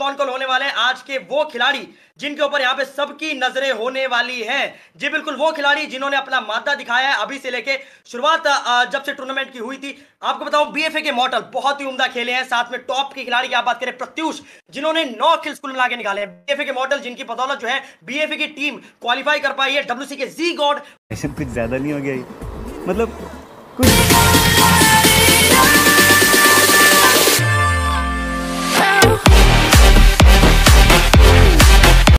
कौन कौन होने वाले हैं? आज के वो खिलाड़ी जिनके ऊपर यहाँ पे सबकी नज़रें होने वाली हैं। जी बिल्कुल, वो खिलाड़ी जिन्होंने अपना मादा दिखाया है अभी से लेके शुरुआत जब से टूर्नामेंट की हुई थी। आपको बताऊँ बीएफए के मॉडल बहुत ही उम्दा खेले हैं। साथ में टॉप के खिलाड़ी की आप बात करें, प्रत्युष, जिन्होंने नौ खिल स्कूल मिला के निकाले हैं। बीएफए के मॉडल जिनकी बदौलत जो है बीएफए की टीम क्वालिफाई कर पाई है। डब्ल्यू के जी गॉड कुछ ज़्यादा नहीं हो गया मतलब कुछ